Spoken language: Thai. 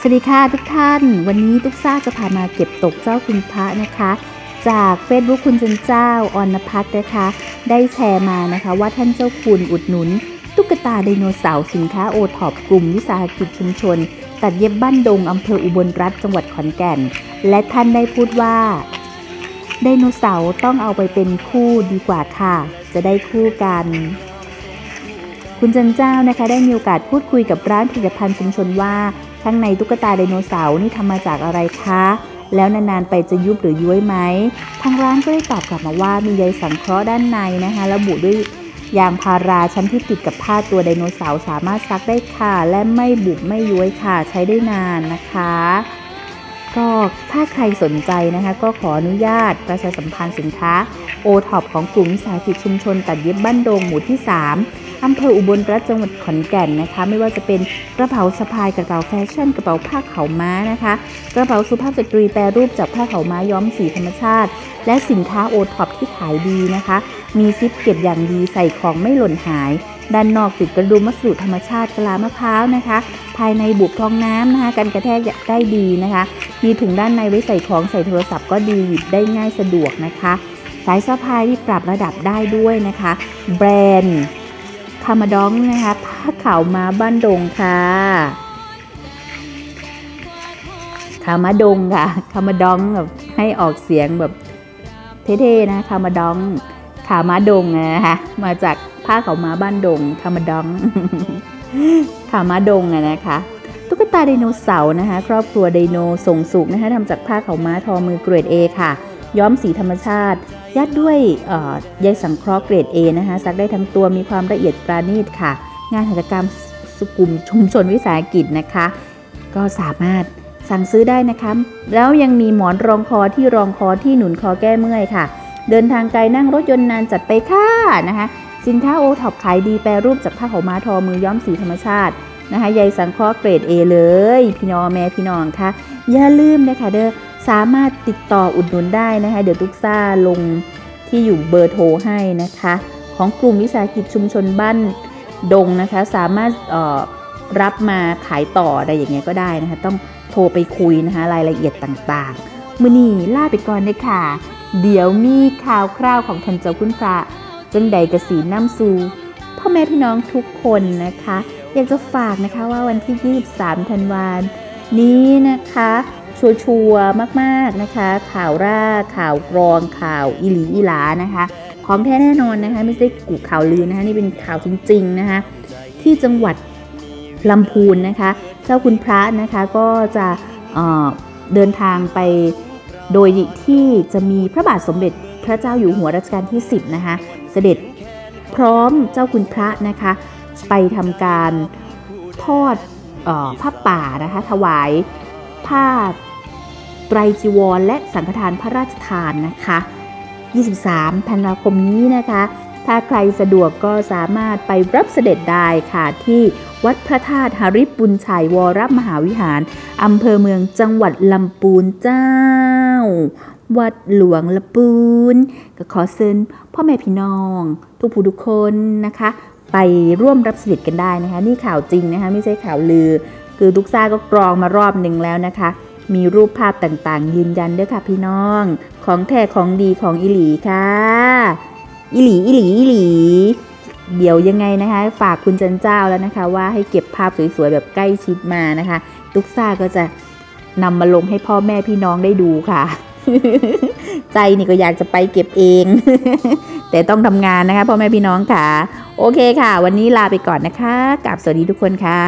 สวัสดีค่ะทุกท่าน วันนี้ตุ๊กซ่าจะพามาเก็บตกเจ้าคุณพระนะคะ จาก Facebook คุณจนเจ้าออนพัฒนะคะ ได้แชร์มานะคะว่าท่านเจ้าคุณอุดหนุน ตุ๊กตาไดโนเสาร์สินค้าโอท็อปกลุ่มวิสาหกิจชุมชน ตัดเย็บบ้านดงอำเภออุบลรัฐจังหวัดขอนแก่น และท่านได้พูดว่าไดโนเสาร์ต้องเอาไปเป็นคู่ดีกว่าค่ะ จะได้คู่กัน คุณจันเจ้านะคะได้มีโอกาสพูดคุยกับร้านผลิตภัณฑ์ชุมชนว่า ข้างในตุ๊กตาไดโนเสาร์นี่ทำมาจากอะไรคะ แล้วนานๆไปจะยุบหรือย้วยไหม ทางร้านก็ได้ตอบกลับมาว่ามีใยสังเคราะห์ด้านในนะคะระบุด้วยยางพาราชั้นที่ติดกับผ้าตัวไดโนเสาร์สามารถซักได้ค่ะ และไม่บุบไม่ย้วยค่ะ ใช้ได้นานนะคะก็ถ้าใครสนใจนะคะก็ขออนุญาตประชาสัมพันธ์สินค้าโอท็อปของกลุ่มวิสาหกิจชุมชนตัดเย็บบ้านดงหมู่ที่ 3 อำเภออุบลรัตน์จังหวัดขอนแก่นนะคะ ไม่ว่าจะเป็นกระเป๋าสะพายกระเป๋าแฟชั่น กระเป๋าผ้าขาวม้านะคะ กระเป๋าสุภาพสตรีแปรรูปจากผ้าขาวม้าย้อมสีธรรมชาติ และสินค้าโอท็อปที่ขายดีนะคะ มีซิปเก็บอย่างดีใส่ของไม่หล่นหาย ด้านนอกติดกระดุมวัสดุธรรมชาติกะลามะพร้าวนะคะ ภายในบุฟองน้ำนะคะกันกระแทกได้ดีนะคะ มีถุงด้านในไว้ใส่ของใส่โทรศัพท์ก็ดีหยิบได้ง่ายสะดวกนะคะ สายสะพายที่ปรับระดับได้ด้วยนะคะ แบรนด์ามาดองนะคะผ้าขาวม้าบ้านดงค่ะคามาดงค่ะคามาดองแบบให้ออกเสียงแบบเท่ๆนะคามาดองขามาดงนะคะมาจากผ้าขาวม้าบ้านดงคามาดองขามาดงนะคะตุ๊กตาไดโนเสาร์นะคะ ครอบครัวไดโนส่งสุกนะคะทำจากผ้าขาวม้าทอมือเกรด A ค่ะ ย้อมสีธรรมชาติ ยัดด้วยใยสังเคราะห์เกรด A นะคะซักได้ทั้งตัวมีความละเอียดปราณีตค่ะ งานหัตถกรรมสุกุมชุมชนวิสาหกิจนะคะ ก็สามารถสั่งซื้อได้นะคะ แล้วยังมีหมอนรองคอที่รองคอที่หนุนคอแก้เมื่อยค่ะ เดินทางไกลนั่งรถยนต์นานจัดไปค่ะนะคะ สินค้าโอท็อปขายดีแปรรูปจากผ้าขาวม้าทอมือย้อมสีธรรมชาตินะคะใยสังเคราะห์เกรด A เลย พี่น้องแม่พี่น้องค่ะ อย่าลืมนะคะเด้อ สามารถติดต่ออุดหนุนได้นะคะ เดี๋ยวทุกซ่าลงที่อยู่เบอร์โทรให้นะคะ ของกลุ่มวิสาหกิจชุมชนบ้านดงนะคะ สามารถรับมาขายต่ออะไรอย่างเงี้ยก็ได้นะคะ ต้องโทรไปคุยนะคะ รายละเอียดต่างๆ มือนี่ล่าไปก่อนเลยค่ะ เดี๋ยวมีข่าวคราวของทันเจ้าคุณพระจังใดกระสีน้ำซูพ่อแม่พี่น้องทุกคนนะคะ อยากจะฝากนะคะว่าวันที่ 23 ธันวาคมนี้นะคะ ชัวร์มากๆนะคะ ข่าวร่าข่าวกรองข่าวอิหลีอิหลานะคะของแท้แน่นอนนะคะ ไม่ใช่กูข่าวลือนะคะ นี่เป็นข่าวจริงๆนะคะ ที่จังหวัดลำพูนนะคะ เจ้าคุณพระนะคะก็จะเเดินทางไปโดยที่จะมีพระบาทสมเด็จพระเจ้าอยู่หัวรัชกาลที่ 10 นะคะ เสด็จพร้อมเจ้าคุณพระนะคะ ไปทำการทอดผ้าป่านะคะ ถวายผ้า ไตรจีวร และสังฆทานพระราชทานนะคะ 23ธันวาคมนี้นะคะ ถ้าใครสะดวกก็สามารถไปรับเสด็จได้ค่ะ ที่วัดพระธาตุหริบุญชัยวรมหาวิหารอำเภอเมืองจังหวัดลำปูนเจ้า วัดหลวงลำปูน ก็ขอเชิญพ่อแม่พี่น้อง ทุกผู้ทุกคนนะคะ ไปร่วมรับเสด็จกันได้นะคะ นี่ข่าวจริงนะคะ ไม่ใช่ข่าวลือ คือทุกซ่าก็กรองมารอบหนึ่งแล้วนะคะ มีรูปภาพต่างๆ ยืนยันด้วยค่ะพี่น้อง ของแท้ของดีของอิหลีค่ะ อิหลีอิหลีอิหลีเดี๋ยวยังไงนะคะ ฝากคุณจันเจ้าแล้วนะคะ ว่าให้เก็บภาพสวยๆแบบใกล้ชิดมานะคะ ทุกซ่าก็จะนำมาลงให้พ่อแม่พี่น้องได้ดูค่ะ ใจนี่ก็อยากจะไปเก็บเอง แต่ต้องทำงานนะคะพ่อแม่พี่น้องค่ะ โอเคค่ะ วันนี้ลาไปก่อนนะคะกลับสวัสดีทุกคนค่ะ